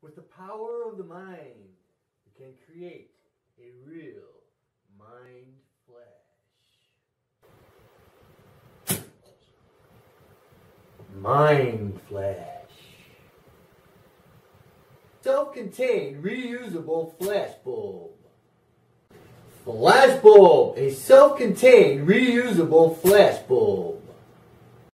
With the power of the mind, you can create a real mind flash. Mind flash. Self-contained reusable flash bulb. Flash bulb, a self-contained reusable flash bulb.